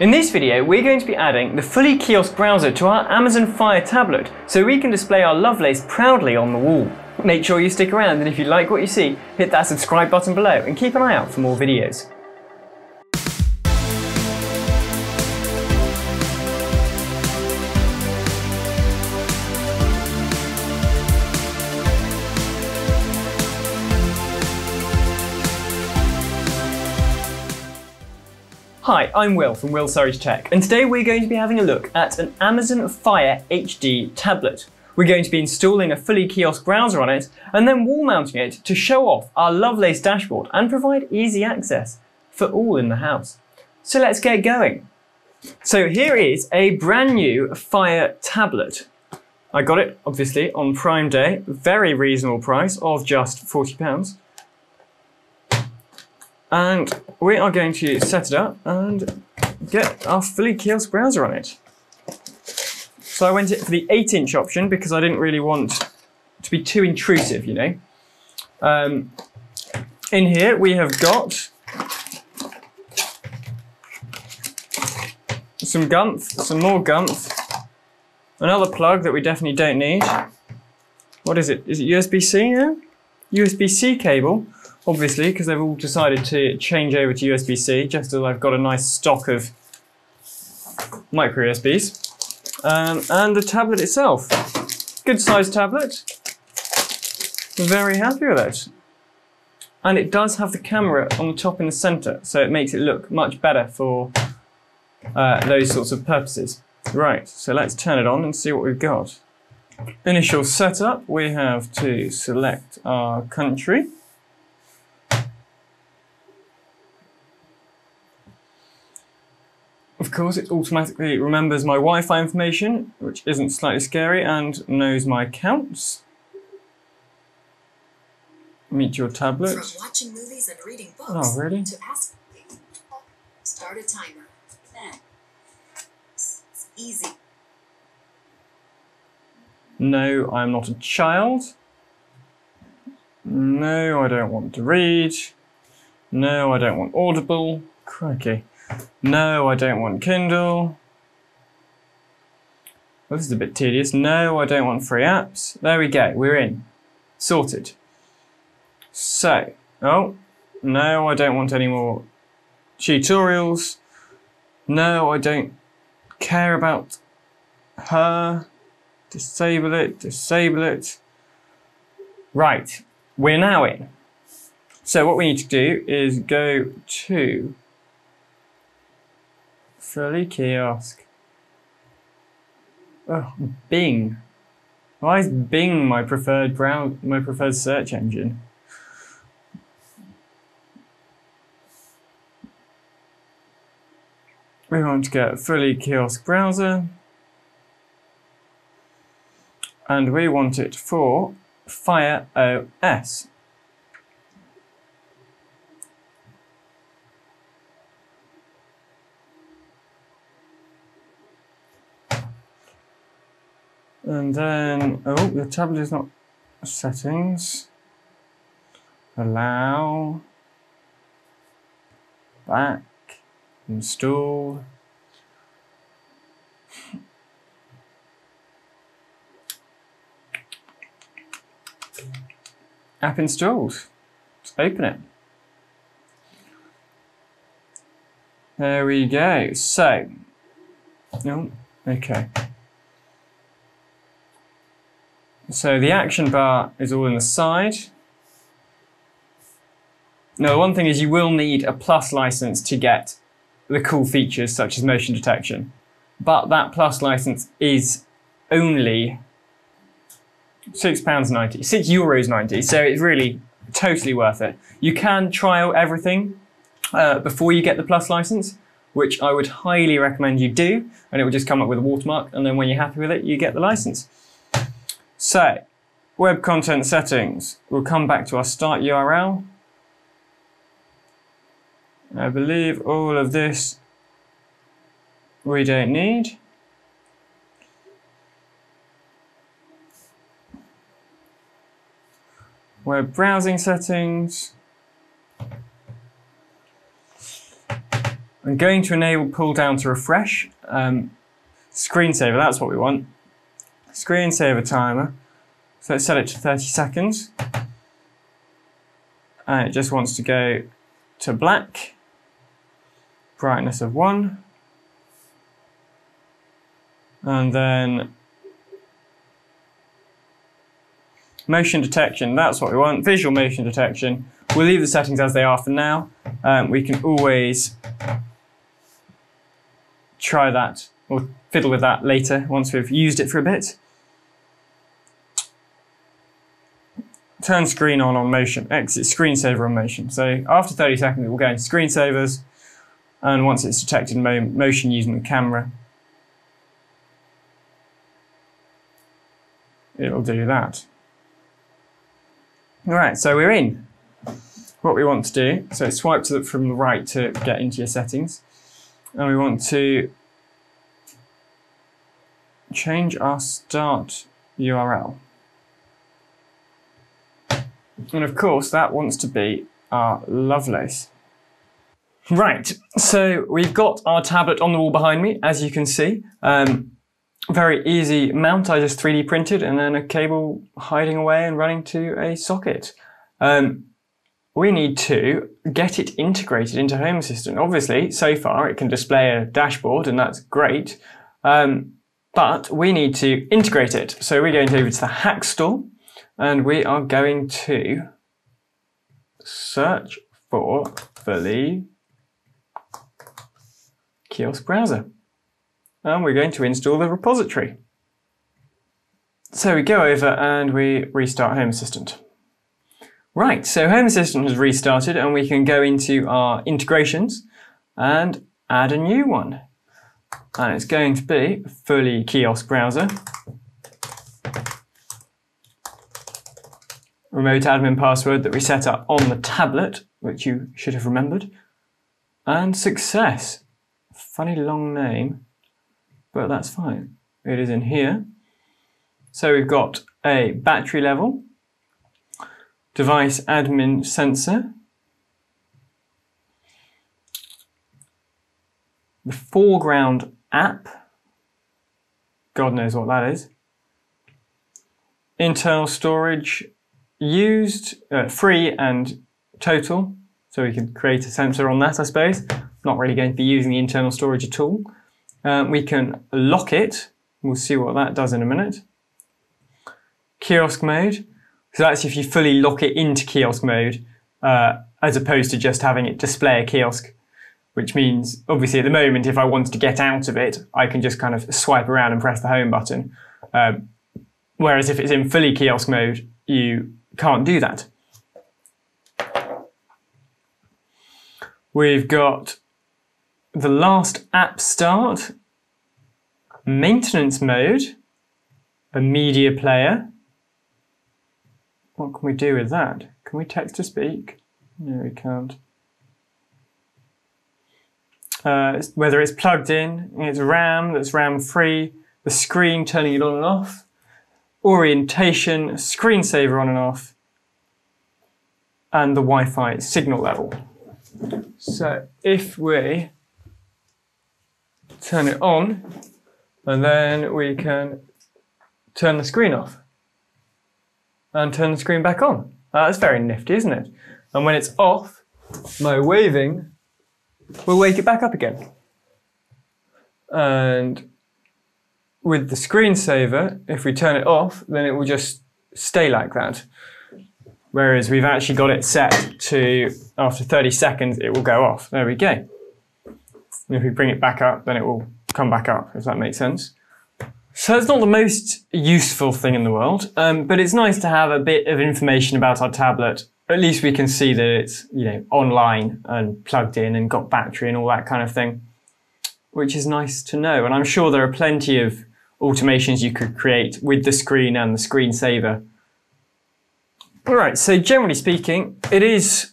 In this video, we're going to be adding the fully kiosk browser to our Amazon Fire tablet so we can display our Lovelace proudly on the wall. Make sure you stick around and if you like what you see, hit that subscribe button below and keep an eye out for more videos. Hi, I'm Will from Will Surridge Tech, and today we're going to be having a look at an Amazon Fire HD tablet. We're going to be installing a fully kiosk browser on it, and then wall mounting it to show off our Lovelace dashboard and provide easy access for all in the house. So let's get going. So here is a brand new Fire tablet. I got it, obviously, on Prime Day, very reasonable price of just £40 and we are going to set it up and get our fully kiosk browser on it. So I went for the 8 inch option because I didn't really want to be too intrusive, you know. Um, in here we have got some gumph, some more gumph, another plug that we definitely don't need. What is it? Is it USB-C now? USB-C cable obviously, because they've all decided to change over to USB-C, just as I've got a nice stock of micro USBs. Um, and the tablet itself, good sized tablet. Very happy with it. And it does have the camera on the top in the center, so it makes it look much better for uh, those sorts of purposes. Right, so let's turn it on and see what we've got. Initial setup, we have to select our country. Of course, it automatically remembers my Wi-Fi information, which isn't slightly scary, and knows my accounts. Meet your tablet. From watching movies and reading books Oh, really? to ask start a timer. It's easy. No, I'm not a child. No, I don't want to read. No, I don't want Audible. Crikey. No, I don't want Kindle. Well, this is a bit tedious. No, I don't want free apps. There we go, we're in. Sorted. So, oh, no, I don't want any more tutorials. No, I don't care about her. Disable it, disable it. Right, we're now in. So what we need to do is go to Fully euh, kiosk. Oh, Bing. Why is Bing my preferred brow my preferred search engine? We want to get fully kiosk browser. And we want it for Fire OS. And then, oh, the tablet is not settings. Allow. Back. Install. App installed. Let's open it. There we go. So, no, okay. So the action bar is all in the side. Now, the one thing is you will need a plus license to get the cool features such as motion detection. But that plus license is only £6.90, 6 euros 90, so it's really totally worth it. You can trial everything uh, before you get the plus license, which I would highly recommend you do, and it will just come up with a watermark, and then when you're happy with it, you get the license. So, web content settings. We'll come back to our start URL. I believe all of this we don't need. Web browsing settings. I'm going to enable pull down to refresh. Um, screensaver, that's what we want. Screensaver timer. So let's set it to 30 seconds. And it just wants to go to black. Brightness of 1. And then motion detection, that's what we want. Visual motion detection. We'll leave the settings as they are for now. Um, we can always try that or fiddle with that later once we've used it for a bit. Turn screen on on motion, exit screensaver on motion. So after 30 seconds, we'll go into screensavers, and once it's detected mo motion using the camera, it'll do that. All right, so we're in. What we want to do, so swipe to the, from the right to get into your settings, and we want to change our start URL. And of course, that wants to be our Lovelace. Right, so we've got our tablet on the wall behind me, as you can see. Um, very easy mount, I just 3D printed, and then a cable hiding away and running to a socket. Um, we need to get it integrated into Home Assistant. Obviously, so far it can display a dashboard, and that's great. Um, but we need to integrate it. So we're going over to the HACS Store and we are going to search for the kiosk browser. And we're going to install the repository. So we go over and we restart Home Assistant. Right, so Home Assistant has restarted and we can go into our integrations and add a new one and it's going to be fully kiosk browser. Remote admin password that we set up on the tablet, which you should have remembered. And success. Funny long name, but that's fine. It is in here. So we've got a battery level, device admin sensor, the foreground app. God knows what that is. Internal storage used, uh, free and total. So we can create a sensor on that, I suppose. Not really going to be using the internal storage at all. Um, we can lock it. We'll see what that does in a minute. Kiosk mode. So that's if you fully lock it into kiosk mode, uh, as opposed to just having it display a kiosk which means obviously at the moment, if I wanted to get out of it, I can just kind of swipe around and press the home button. Um, whereas if it's in fully kiosk mode, you can't do that. We've got the last app start, maintenance mode, a media player. What can we do with that? Can we text to speak? No, we can't uh, whether it's plugged in, it's RAM, that's RAM free, the screen turning it on and off, orientation, screensaver on and off, and the Wi-Fi signal level. So if we turn it on, and then we can turn the screen off and turn the screen back on. Uh, that's very nifty, isn't it? And when it's off, my waving we'll wake it back up again. And with the screensaver, if we turn it off, then it will just stay like that. Whereas we've actually got it set to, after 30 seconds, it will go off. There we go. And if we bring it back up, then it will come back up, if that makes sense. So it's not the most useful thing in the world, um, but it's nice to have a bit of information about our tablet at least we can see that it's you know online and plugged in and got battery and all that kind of thing, which is nice to know. And I'm sure there are plenty of automations you could create with the screen and the screensaver. All right, so generally speaking, it is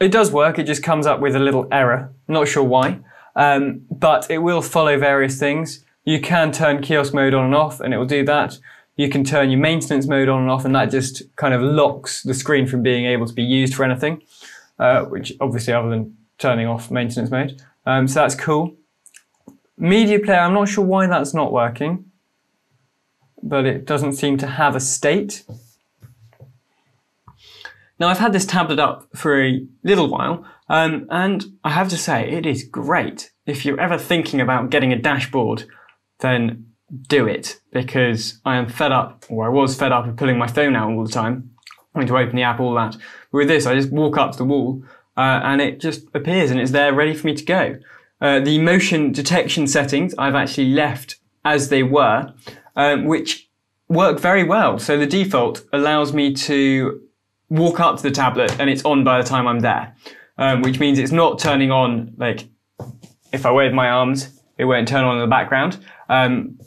it does work. It just comes up with a little error. Not sure why, um, but it will follow various things. You can turn kiosk mode on and off, and it will do that you can turn your maintenance mode on and off, and that just kind of locks the screen from being able to be used for anything, uh, which obviously other than turning off maintenance mode. Um, so that's cool. Media player, I'm not sure why that's not working, but it doesn't seem to have a state. Now I've had this tablet up for a little while, um, and I have to say it is great. If you're ever thinking about getting a dashboard, then do it because I am fed up, or I was fed up of pulling my phone out all the time, having to open the app, all that. With this, I just walk up to the wall uh, and it just appears and it's there ready for me to go. Uh, the motion detection settings I've actually left as they were, um, which work very well. So the default allows me to walk up to the tablet and it's on by the time I'm there, um, which means it's not turning on like if I wave my arms, it won't turn on in the background. Um,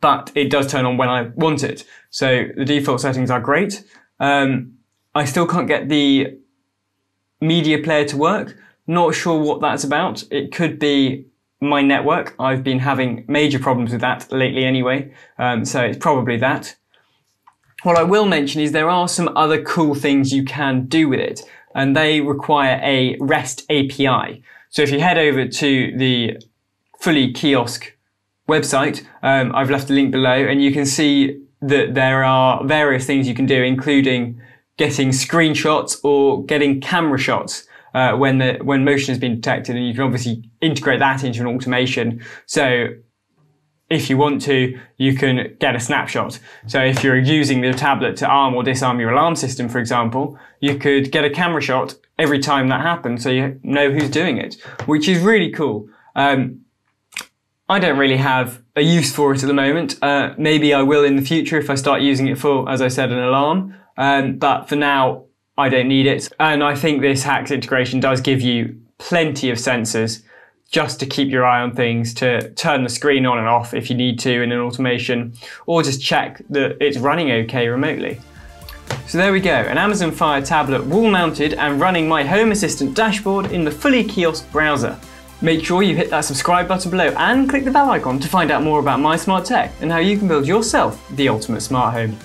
but it does turn on when I want it. So the default settings are great. Um, I still can't get the media player to work. Not sure what that's about. It could be my network. I've been having major problems with that lately anyway. Um, so it's probably that. What I will mention is there are some other cool things you can do with it and they require a REST API. So if you head over to the fully kiosk website, um, I've left a link below and you can see that there are various things you can do, including getting screenshots or getting camera shots uh, when the when motion has been detected, and you can obviously integrate that into an automation. So if you want to, you can get a snapshot. So if you're using the tablet to arm or disarm your alarm system, for example, you could get a camera shot every time that happens, so you know who's doing it, which is really cool. Um, I don't really have a use for it at the moment. Uh, maybe I will in the future if I start using it for, as I said, an alarm. Um, but for now, I don't need it. And I think this HACS integration does give you plenty of sensors just to keep your eye on things, to turn the screen on and off if you need to in an automation, or just check that it's running okay remotely. So there we go, an Amazon Fire tablet wall mounted and running my Home Assistant dashboard in the fully kiosk browser. Make sure you hit that subscribe button below and click the bell icon to find out more about my smart tech and how you can build yourself the ultimate smart home.